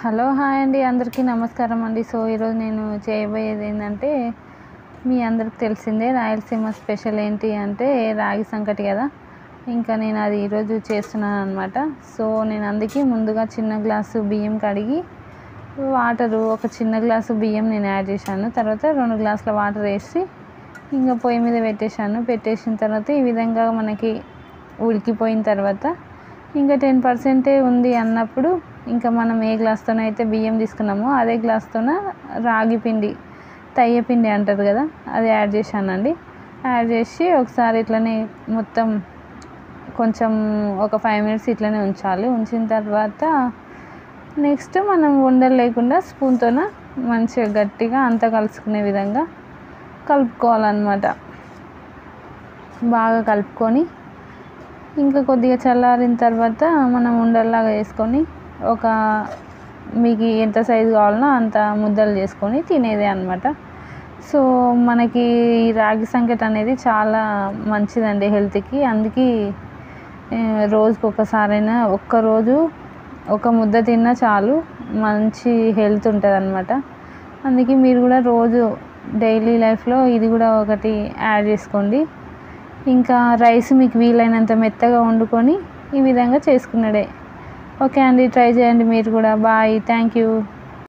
Hello hi అండి అందరికీ నమస్కారం అండి. సో ఈరోజు నేను చేయబోయేది ఏంటంటే మీ అందరికి తెలిసిందే రాయలసీమ స్పెషల్ ఏంటి అంటే రాగి సంకటి కదా. ఇంకా నేను అది ఈరోజు చేస్తున్నాను అనమాట సో నేను అందుకే ముందుగా చిన్న గ్లాసు బియ్యం కడిగి వాటరు ఒక చిన్న గ్లాసు బియ్యం నేను యాడ్ చేశాను. తర్వాత రెండు గ్లాసుల వాటర్ వేసి ఇంకా పొయ్యి మీద పెట్టేశాను. పెట్టేసిన తర్వాత ఈ విధంగా మనకి ఉడికిపోయిన తర్వాత ఇంకా టెన్ పర్సెంటే ఉంది అన్నప్పుడు ఇంకా మనం ఏ గ్లాస్తోనైతే అయితే బియ్యం తీసుకున్నామో అదే గ్లాస్తోన రాగి పిండి తయ్య పిండి అంటారు కదా అది యాడ్ చేశానండి. యాడ్ చేసి ఒకసారి ఇట్లనే మొత్తం కొంచెం ఒక ఫైవ్ మినిట్స్ ఇట్లనే ఉంచాలి. ఉంచిన తర్వాత నెక్స్ట్ మనం ఉండలు లేకుండా స్పూన్తోన మంచిగా గట్టిగా అంతా కలుసుకునే విధంగా కలుపుకోవాలన్నమాట. బాగా కలుపుకొని ఇంకా కొద్దిగా చల్లారిన తర్వాత మనం ఉండల్లాగా వేసుకొని ఒక మీకు ఎంత సైజు కావాలనో అంత ముద్దలు చేసుకొని తినేదే అనమాట సో మనకి ఈ రాగి సంకటి అనేది చాలా మంచిదండి హెల్త్కి. అందుకే రోజుకి ఒకసారైనా ఒక్కరోజు ఒక ముద్ద తిన్నా చాలు మంచి హెల్త్ ఉంటుంది అనమాట అందుకే మీరు కూడా రోజు డైలీ లైఫ్లో ఇది కూడా ఒకటి యాడ్ చేసుకోండి. ఇంకా రైస్ మీకు వీలైనంత మెత్తగా వండుకొని ఈ విధంగా చేసుకున్నాడే. ఓకే అండి ట్రై చేయండి మీరు కూడా. Bye thank you.